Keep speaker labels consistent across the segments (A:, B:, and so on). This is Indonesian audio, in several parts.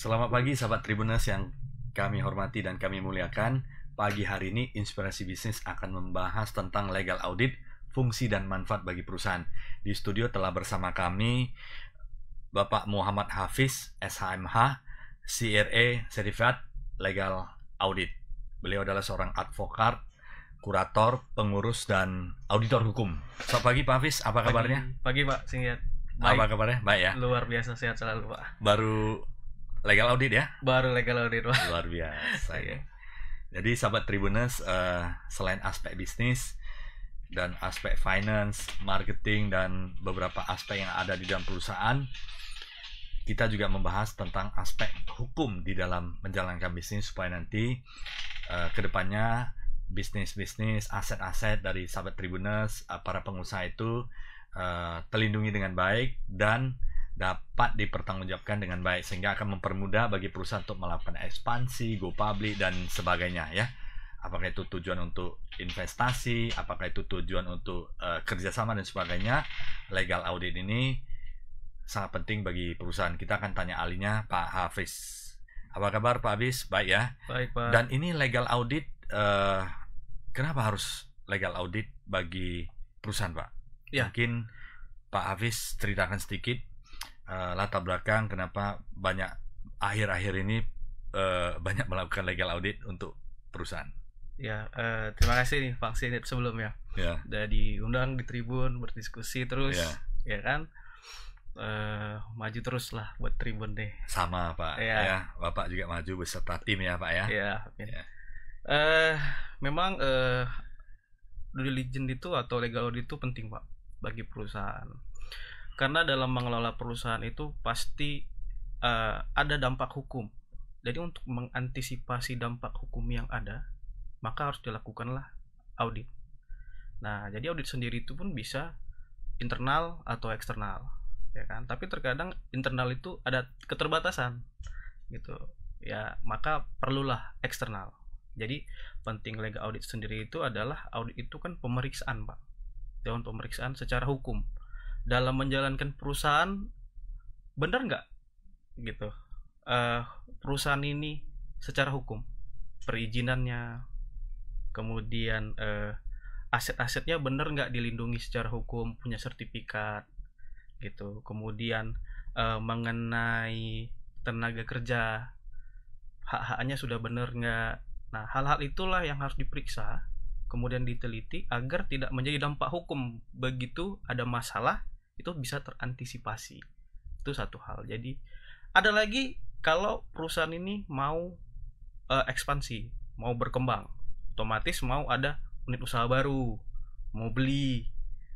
A: Selamat pagi sahabat Tribuners yang kami hormati dan kami muliakan. Pagi hari ini Inspirasi Bisnis akan membahas tentang legal audit, fungsi dan manfaat bagi perusahaan. Di studio telah bersama kami Bapak Muhammad Hafiz, SHMH, CRA Certified Legal Audit. Beliau adalah seorang advokat, kurator, pengurus, dan auditor hukum. Selamat pagi Pak Hafiz, apa kabarnya?
B: Pagi, pagi Pak Singyat.
A: Apa kabarnya? Baik ya.
B: Luar biasa sehat selalu Pak.
A: Baru legal audit ya?
B: Baru legal audit Pak.
A: Luar biasa ya.
B: Iya.
A: Jadi sahabat Tribuners, eh, selain aspek bisnis dan aspek finance, marketing dan beberapa aspek yang ada di dalam perusahaan, kita juga membahas tentang aspek hukum di dalam menjalankan bisnis supaya nanti eh, ke depannya bisnis-bisnis, aset-aset dari sahabat Tribuners, eh, para pengusaha itu eh, terlindungi dengan baik dan dapat dipertanggungjawabkan dengan baik sehingga akan mempermudah bagi perusahaan untuk melakukan ekspansi, go public dan sebagainya ya. Apakah itu tujuan untuk investasi, apakah itu tujuan untuk eh, kerjasama dan sebagainya. Legal audit ini sangat penting bagi perusahaan. Kita akan tanya ahlinya Pak Hafiz. Apa kabar Pak Hafiz? Baik ya.
B: Baik Pak.
A: Dan ini legal audit, eh, kenapa harus legal audit bagi perusahaan Pak?
B: Ya.
A: Mungkin Pak Hafiz ceritakan sedikit eh, latar belakang kenapa banyak akhir-akhir ini eh, banyak melakukan legal audit untuk perusahaan.
B: ya, eh, terima kasih nih Pak Singyat sebelumnya.
A: Ya,
B: Udah diundang di Tribun berdiskusi terus,
A: Ya.
B: ya kan? Eh, maju terus lah buat Tribun deh.
A: sama Pak.
B: Iya.
A: Ya, Bapak juga maju beserta tim ya Pak ya.
B: Ya.
A: Ya.
B: Eh, memang eh due diligence itu atau legal audit itu penting Pak bagi perusahaan. Karena dalam mengelola perusahaan itu pasti eh, ada dampak hukum. Jadi untuk mengantisipasi dampak hukum yang ada, maka harus dilakukanlah audit. Nah, jadi audit sendiri itu pun bisa internal atau eksternal, ya kan? Tapi terkadang internal itu ada keterbatasan, gitu. Ya, maka perlulah eksternal. Jadi penting legal audit sendiri itu adalah audit itu kan pemeriksaan pak, dewan pemeriksaan secara hukum dalam menjalankan perusahaan benar nggak? Gitu. Eh perusahaan ini secara hukum perizinannya kemudian eh, aset-asetnya benar nggak dilindungi secara hukum punya sertifikat gitu. Kemudian eh, mengenai tenaga kerja hak-haknya sudah benar nggak? Nah, hal-hal itulah yang harus diperiksa, kemudian diteliti agar tidak menjadi dampak hukum. Begitu ada masalah, itu bisa terantisipasi. Itu satu hal. Jadi, ada lagi kalau perusahaan ini mau eh, ekspansi, mau berkembang, otomatis mau ada unit usaha baru, mau beli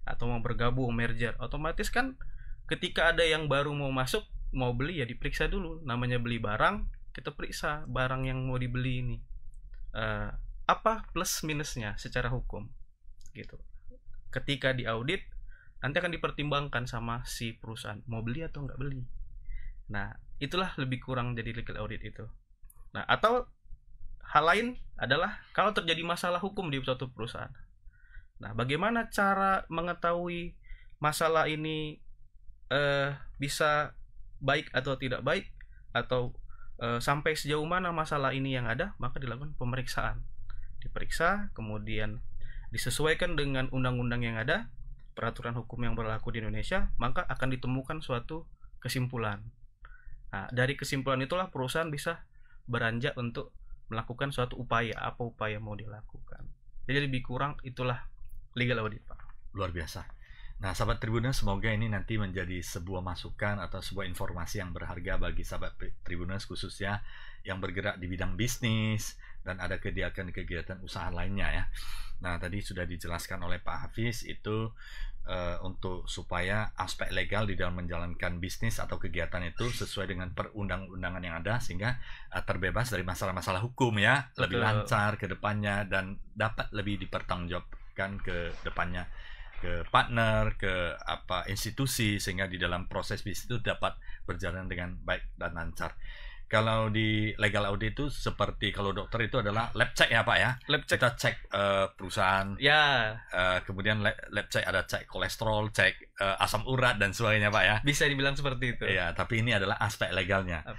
B: atau mau bergabung merger, otomatis kan ketika ada yang baru mau masuk, mau beli ya diperiksa dulu. Namanya beli barang, kita periksa barang yang mau dibeli ini eh, apa plus minusnya secara hukum gitu ketika diaudit nanti akan dipertimbangkan sama si perusahaan mau beli atau nggak beli. Nah itulah lebih kurang jadi legal audit itu. Nah atau hal lain adalah kalau terjadi masalah hukum di suatu perusahaan. Nah bagaimana cara mengetahui masalah ini eh, bisa baik atau tidak baik atau Eh, sampai sejauh mana masalah ini yang ada, maka dilakukan pemeriksaan. Diperiksa, kemudian disesuaikan dengan undang-undang yang ada, peraturan hukum yang berlaku di Indonesia, maka akan ditemukan suatu kesimpulan. Nah, dari kesimpulan itulah perusahaan bisa beranjak untuk melakukan suatu upaya, apa upaya mau dilakukan. Jadi lebih kurang itulah legal audit, Pak.
A: Luar biasa. Nah, sahabat Tribuners, semoga ini nanti menjadi sebuah masukan atau sebuah informasi yang berharga bagi sahabat Tribuners khususnya yang bergerak di bidang bisnis dan ada kegiatan-kegiatan usaha lainnya ya. Nah, tadi sudah dijelaskan oleh Pak Hafiz itu eh, untuk supaya aspek legal di dalam menjalankan bisnis atau kegiatan itu sesuai dengan perundang-undangan yang ada sehingga eh, terbebas dari masalah-masalah hukum ya, lebih
B: Betul.
A: lancar ke depannya dan dapat lebih dipertanggungjawabkan ke depannya ke partner, ke apa institusi sehingga di dalam proses bisnis itu dapat berjalan dengan baik dan lancar. Kalau di legal audit itu seperti kalau dokter itu adalah lab check ya Pak ya.
B: Lab check.
A: Kita cek eh, perusahaan,
B: Ya,
A: eh, kemudian lab, lab check ada cek kolesterol, cek eh, asam urat dan sebagainya Pak ya.
B: bisa dibilang seperti itu.
A: Iya, tapi ini adalah aspek legalnya.